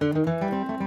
Música